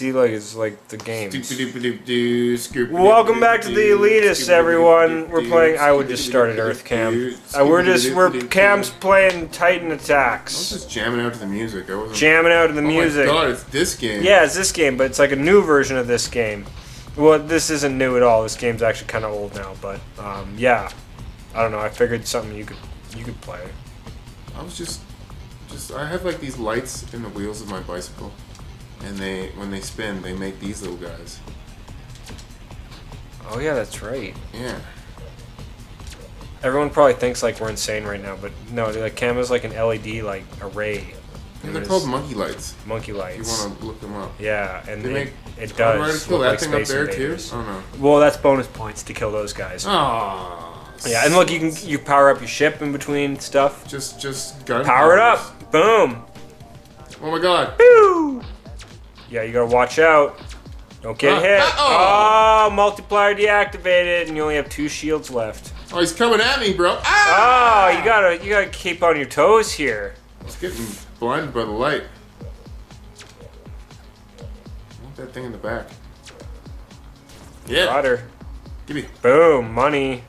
see, like it's like the games. Welcome back to the Elitists, everyone. We're playing. I would just start at Earth Cam. Uh, we're just we're Cam's playing Titan Attacks. I was just jamming out to the music. I wasn't. jamming out to the music. oh music. my god, it's this game. Yeah, it's this game, but it's like a new version of this game. Well, this isn't new at all. This game's actually kind of old now, but um, yeah, I don't know. I figured something you could you could play. I was just, just I have like these lights in the wheels of my bicycle, and they when they spin, they make these little guys. Oh yeah, that's right. Yeah. Everyone probably thinks like we're insane right now, but no, the Cam is like an LED like array. And they're called monkey lights. monkey If you want to look them up. Yeah, and They it, make it Colorado does kill look that like thing up Space there Invaders. too. Oh no. Well, that's bonus points to kill those guys. Ah. Yeah, and look, you can you power up your ship in between stuff. Just, just gun. Power it up. Boom. Oh my god. Boo. Yeah, you gotta watch out. Don't get Ah, hit. ah, Oh, multiplier deactivated, and you only have two shields left. Oh, he's coming at me, bro. Oh, Ah! you gotta you gotta keep on your toes here. He's getting blinded by the light. I want that thing in the back. Yeah. Got her. Give me. Boom, money.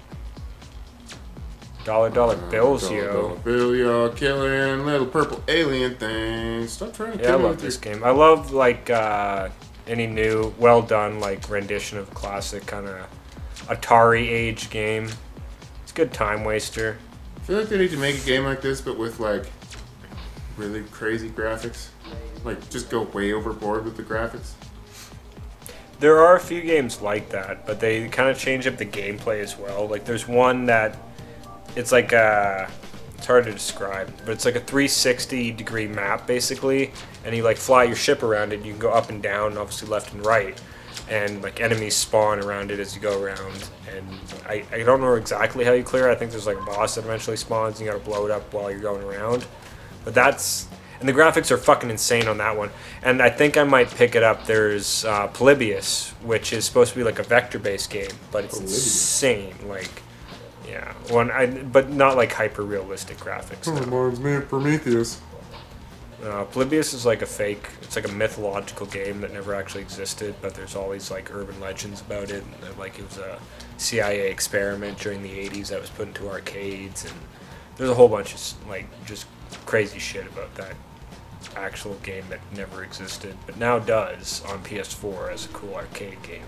Dollar dollar bills, Dollar, yo. dollar bill, yo, killing little purple alien things. Stop trying to Yeah, I love this your- game. I love like uh, any new, well done like rendition of classic kind of Atari age game. It's a good time waster. I feel like they need to make a game like this, but with like really crazy graphics. Like, just go way overboard with the graphics. There are a few games like that, but they kind of change up the gameplay as well. Like there's one that it's like a it's hard to describe, but it's like a 360 degree map basically, and you like fly your ship around it. You can go up and down, obviously left and right, and like enemies spawn around it as you go around. And I, I don't know exactly how you clear. it. I think there's like a boss that eventually spawns, and you gotta blow it up while you're going around. But that's and the graphics are fucking insane on that one. And I think I might pick it up. There's uh, Polybius, which is supposed to be like a vector-based game, but it's Polybius. insane. Like, yeah, one. I but not like hyper-realistic graphics. no. reminds me of Prometheus. Uh, Polybius is like a fake. It's like a mythological game that never actually existed, but there's always like urban legends about it. And, like it was a CIA experiment during the '80s that was put into arcades, and there's a whole bunch of like just crazy shit about that actual game that never existed, but now does on PS4 as a cool arcade game.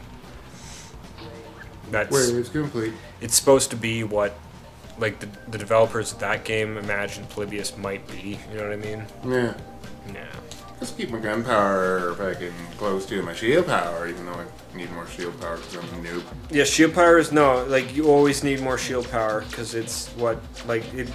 That's Wait, it's complete. it's supposed to be what like the, the developers of that game imagined Polybius might be. You know what I mean? Yeah. Yeah. Let's keep my gun power fucking close to my shield power, even though I need more shield power because I'm a noob. Yeah, shield power is no, like you always need more shield power because it's what like it.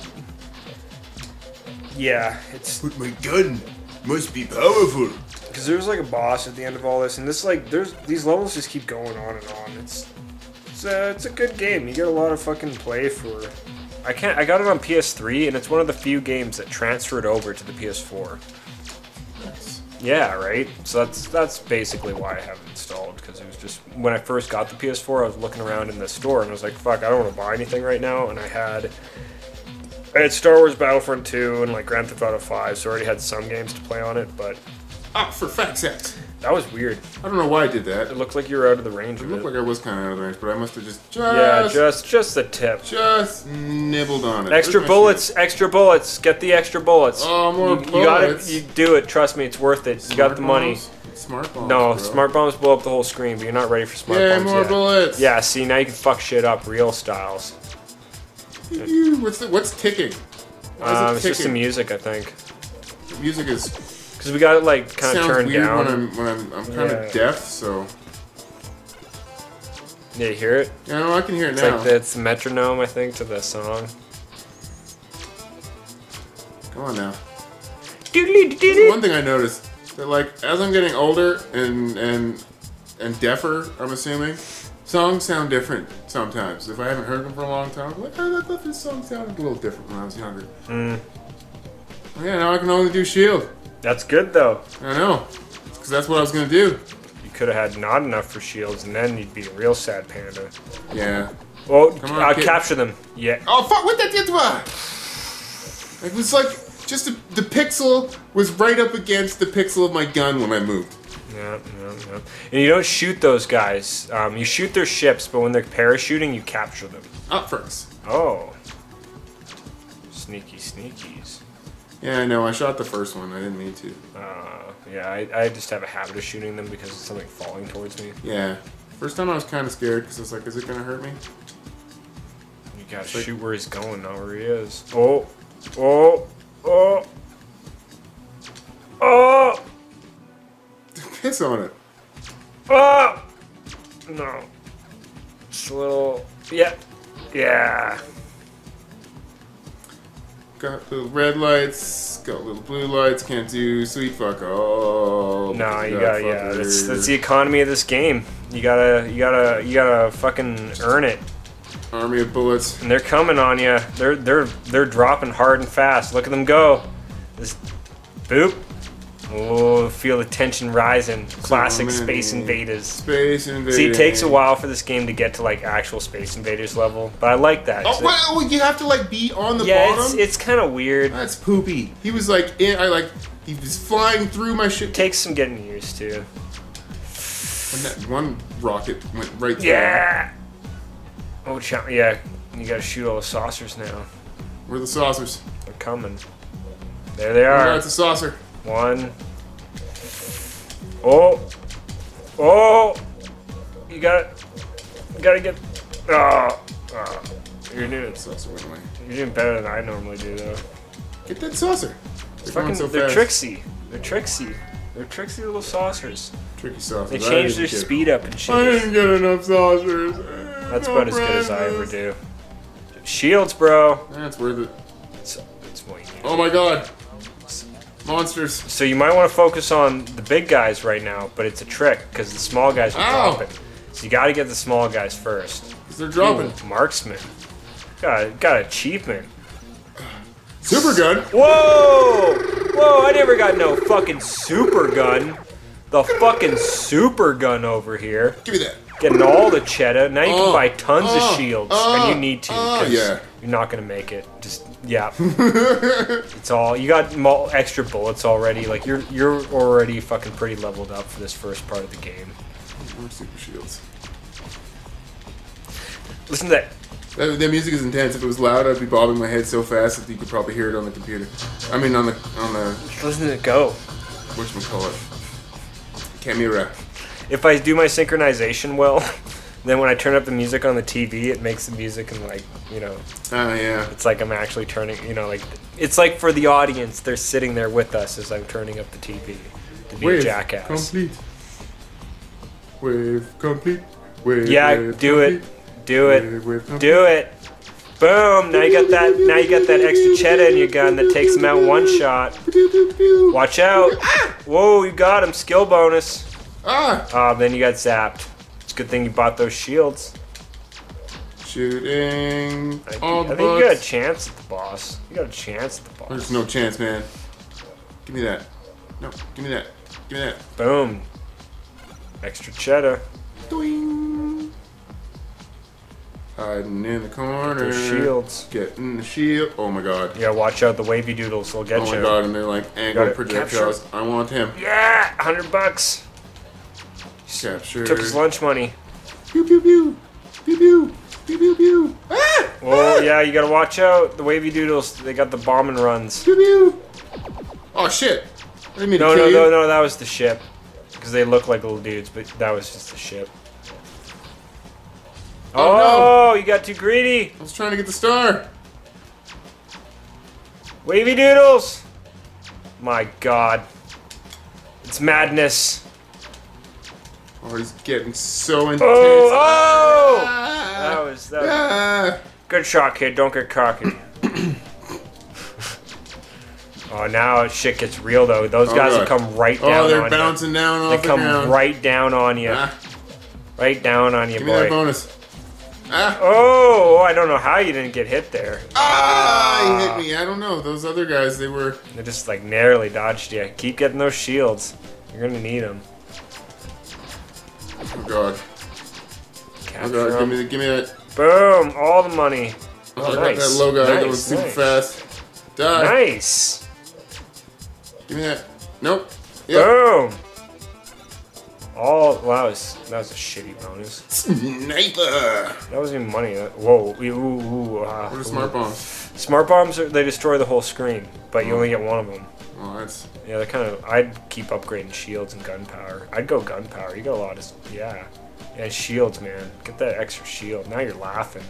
Yeah, it's But my gun must be powerful. because there's like a boss at the end of all this, and this like there's these levels just keep going on and on. It's it's a, it's a good game. You get a lot of fucking play for. I can't. I got it on PS3, and it's one of the few games that transferred over to the PS4. Nice. Yeah, right. So that's that's basically why I have it installed because it was just when I first got the PS4, I was looking around in the store and I was like, "Fuck, I don't want to buy anything right now." And I had I had Star Wars Battlefront 2 and like Grand Theft Auto 5, so I already had some games to play on it. But Ah, for fact sex. that was weird. I don't know why I did that. It looked like you were out of the range It looked it. like I was kind of out of the range, but I must have just just yeah, just just the tip. just nibbled on it. Extra bullets, extra bullets. Get the extra bullets. Oh, more you, You gotta, bullets. you do it. Trust me, it's worth it. shield? You got the Smart money. bombs? Smart bombs. No, bro. smart bombs blow up the whole screen, but you're not ready for smart Yeah, bombs more yet. bullets. Yeah, see, now you can fuck shit up real styles. What's the, what's ticking? Um, it it's just the music, I think. music is Because we got it, like, kind of turned weird down. when I'm when I'm, I'm kind Yeah. of deaf. So Yeah, you hear it? yeah, no, I can hear it now. It's now. like the, it's metronome, I think, to the song. Come on now. One thing I noticed that like as I'm getting older and and and deafer, I'm assuming songs sound different sometimes. If I haven't heard them for a long time, I'm like oh, I thought this song sounded a little different when I was younger. Mm. Yeah, now I can only do Shield. That's good, though. I know, because that's what I was gonna do. You could have had not enough for shields, and then you'd be a real sad panda. Yeah. Well, on, I'll kid. capture them. Yeah. Oh fuck! What that did? It was like just a, the pixel was right up against the pixel of my gun when I moved. Yeah, yeah, yeah. And you don't shoot those guys. Um, you shoot their ships, but when they're parachuting, you capture them. Up first. Oh. Sneaky sneakies. Yeah, I know. I shot the first one. I didn't mean to. Uh, yeah, I, I just have a habit of shooting them because of something falling towards me. Yeah. First time I was kind of scared because I was like, is it going to hurt me? You gotta like- shoot where he's going, not where he is. Oh, oh, oh, oh, Piss on it. oh! No. Just a little. Yeah. Yeah. Got little red lights, got little blue lights, can't do sweet fuck all. No, you gotta. Yeah, that's that's the economy of this game. You gotta. You gotta. You gotta fucking earn it. Army of bullets. And they're coming on you. They're they're they're dropping hard and fast. Look at them go. This boop. Oh, feel the tension rising. Classic many. Space Invaders. Space invaders. See, it takes a while for this game to get to like actual Space Invaders level, but I like that. Oh, what? Oh, you have to like be on the yeah, bottom? it's it's kind of weird. That's poopy. He was like, in, I like, he was flying through my ship. Takes some getting used to. And that one rocket went right through. Yeah. Oh, yeah. You gotta shoot all the saucers now. Where are the saucers? They're coming. There they are. Oh, it's a saucer. One. Oh. Oh. You got. You gotta get. Oh. oh. You're doing. Saucer went away. You're doing better than I normally do, though. Get that saucer. They're Fucking, so they're fast. tricksy. They're tricksy. They're tricksy little saucers. Tricky saucers. They change their speed up and shit. I didn't get enough saucers. That's no about as good as I ever do. Shields, bro. That's worth it. It's, it's you. Oh my god. Monsters. So you might want to focus on the big guys right now, but it's a trick because the small guys are Ow. dropping. So you got to get the small guys first. They're dropping. Ooh, marksman. Got got achievement. Super gun. Whoa! Whoa! I never got no fucking super gun. The fucking super gun over here. Give me that. Getting all the cheddar. Now you can Oh, buy tons oh, of shields, oh, and you oh. need to. oh, yeah. You're not gonna make it. Just yeah. it's all you got. Extra bullets already. Like you're you're already fucking pretty leveled up for this first part of the game. More super shields. Listen to that. That, that music is intense. If it was loud, I'd be bobbing my head so fast that you could probably hear it on the computer. I mean, on the on the Listen to it go. whatchamacallit. Camera. If I do my synchronization well, then when I turn up the music on the TV, it makes the music and like you know, Ah, yeah. it's like I'm actually turning. You know, like it's like for the audience, they're sitting there with us as I'm turning up the TV to be a Wave jackass. complete. Wave complete. Wave. Yeah, wave do it. Do it. Wave. Do it. Boom! Now you got that. Now you got that extra cheddar in your gun that takes him out one shot. Watch out! Whoa! You got him. Skill bonus. Ah! Ah, then you got zapped. Good thing you bought those shields. Shooting I, all I think you got a chance at the boss. You got a chance at the boss. There's no chance, man. Give me that. No, give me that. Give me that. Boom. Extra cheddar. Doing. Hiding in the corner. Those shields. Getting the shield. Oh my god. Yeah, watch out. The wavy doodles will get you. Oh my you. god, and they're like it. projectiles. I want him. Yeah, hundred bucks. Capture. Took his lunch money. Pew pew pew. Pew pew. Pew pew pew. Ah! Oh yeah, you gotta watch out. The wavy doodles. They got the bombing runs. Pew pew. Oh shit. I didn't mean No, to no, kill no, you. no. That was the ship. Because they look like little dudes, but that was just the ship. Oh, Oh, you got too greedy. I was trying to get the star. Wavy doodles. My God. It's madness. Oh, he's getting so intense. Oh, oh! Ah! That was that. Was, Ah! good shot, kid. Don't get cocky. oh, now shit gets real though. Those Oh, guys will come right Oh, down they're on bouncing down you. off They come ground. right down on you. Ah, Right down on you, give me that boy. bonus. Ah, Oh, I don't know how you didn't get hit there. ah, he hit me. I don't know. Those other guys, they were. They just like narrowly dodged you. Keep getting those shields. You're gonna need them. Oh god. Oh god. Give me, the, give me that. Boom! All the money. Oh, got nice. that low guy Nice, going super nice. fast. Die. Nice. Give me that. Nope. Yep. Boom. All wow, that was, that was a shitty bonus. Sniper. That wasn't even money. That, whoa, ooh, ooh, ah, What ooh. smart bombs? Smart bombs are, they destroy the whole screen, but you only get one of them. Oh, that's Yeah, they're kind of. I'd keep upgrading shields and gunpowder. I'd go gunpowder. You got a lot of. Yeah. Yeah, shields, man. Get that extra shield. Now you're laughing.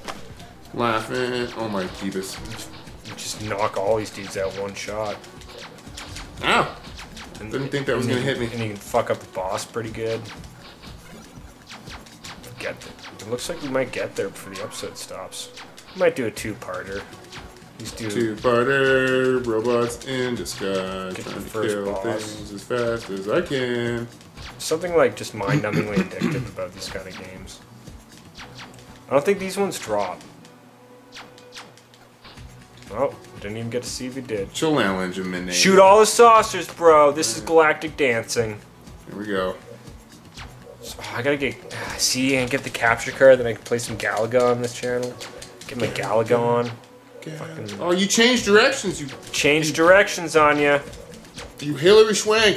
laughing. Oh my. You just knock all these dudes out one shot. Ow. And, Didn't think that was gonna you- hit me. And you can fuck up the boss pretty good. Get there. It looks like we might get there before the episode stops. We might do a two-parter. Just do. Two-parter, robots in disguise, Get trying to kill boss. things as fast as I can. Something like just mind-numbingly addictive about these kind of games. I don't think these ones drop. Oh, didn't even get to see if he did. Him in Shoot all the saucers, bro. This is galactic dancing. Here we go. So, I gotta get ah, see and get the capture card, then I can play some Galaga on this channel. Get my Galaga on. Fucking- Oh, you changed directions, you Change directions on ya. you Hilary Swank.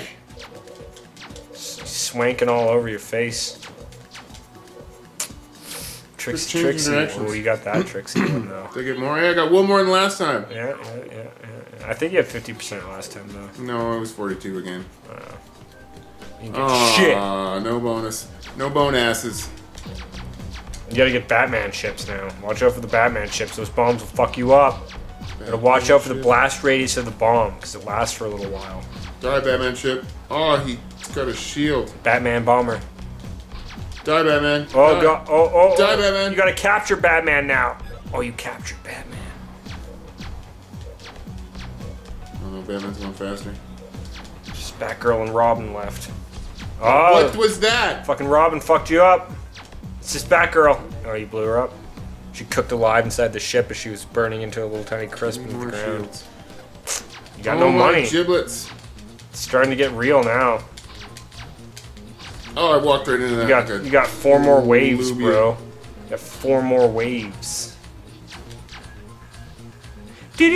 Swanking all over your face. Trixie, changing Trixie. Oh, you got that Trixie one though. Did I get more? Yeah, I got one more than last time. Yeah, yeah, yeah, yeah, yeah. I think you had 50% last time though. No, it was 42 again. You can get shit. Ah, no bonus. No bone asses. You gotta get Batman ships now. Watch out for the Batman ships. Those bombs will fuck you up. Gotta watch out for the blast radius of the bomb, because it lasts for a little while. Die, Batman ship. Oh, he's got a shield. Batman bomber. Die, Batman. Oh Die. god. Oh, oh, oh. Die. Batman. You gotta capture Batman now. Oh, you captured Batman. Oh no, Batman's going faster. Just Batgirl and Robin left. Oh, What was that? fucking Robin fucked you up. It's just Batgirl. Oh, you blew her up. She cooked alive inside the ship as she was burning into a little tiny crisp into the ground. shields. You got oh, no money. giblets. It's starting to get real now. Oh, I walked right into that. You got like you got four more waves, Lubia. bro. You got four more waves. I'm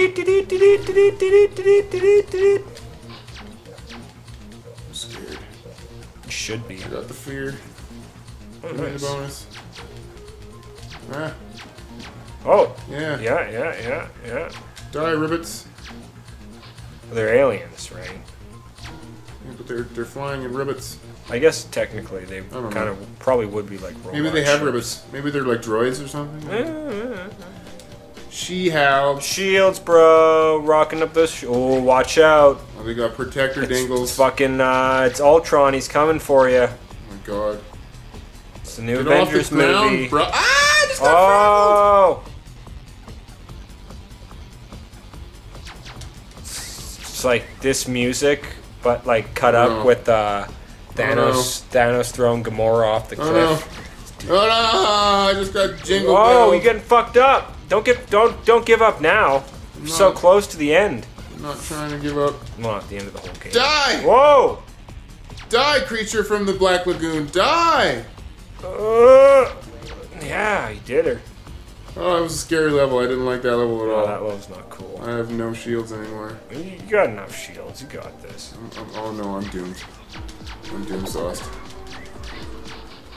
scared. should be. I got the fear. Oh, Give the nice. bonus. Ah, Oh, yeah. yeah, yeah, yeah, yeah. Die, ribbits. They're aliens, right? Yeah, but they're they're flying in ribbits. I guess technically they kind know. of probably would be like Maybe they have ships. ribbits. Maybe they're like droids or something. She how? Shields, bro, rocking up. Sh- oh, watch out! Oh, they got protector It's, dingles. it's fucking. Uh, it's Ultron. He's coming for you. oh my god. It's the new Get Avengers ground, movie. bro. Ah! I just got Oh! It's like this music, but like cut up no. with uh, Thanos. Thanos throwing Gamora off the Oh no. cliff. Oh no! I just got jingle Whoa! bells. You getting fucked up? Don't get don't don't give up now. You're so close to the end. I'm not trying to give up. Not the end of the whole game. Die! Whoa! Die, creature from the Black Lagoon! Die! Uh, yeah, you did her. Oh, it was a scary level. I didn't like that level at Oh, all. that level's not cool. I have no shields anymore. You you got enough shields. You got this. I'm, I'm- oh no, I'm doomed. I'm doom sauced.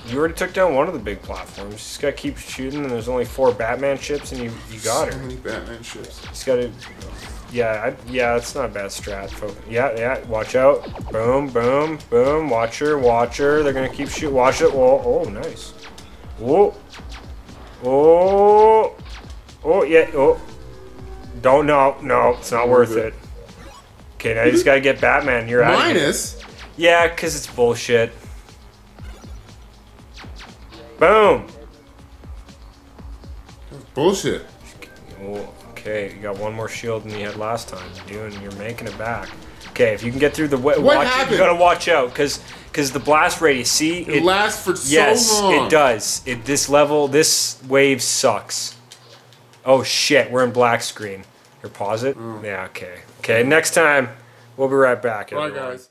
You already took down one of the big platforms. You just gotta keep shooting, and there's only four Batman ships, and you you got So her. many Batman ships. Just gotta. Yeah, I, yeah, that's not a bad strat. Yeah, yeah. Watch out! Boom, boom, boom. Watch her, watch her. They're gonna keep shoot. Watch it. Whoa! Oh, nice. Whoa! Oh! Oh yeah! Oh! Don't no no. It's not worth it. Okay, now you just gotta get Batman. You're out. Minus. Yeah, cause it's bullshit. Boom. That's Bullshit. Oh, okay, you got one more shield than you had last time. You're doing, you're making it back. Okay, if you can get through the What watch, happened? you gotta watch out, cause, cause the blast radius. See, It, lasts for yes, so long. it does. It this level, this wave sucks. Oh shit, we're in black screen. Here, pause it. Oh. Yeah, okay, okay. Next time, we'll be right back. Bye, everyone. guys.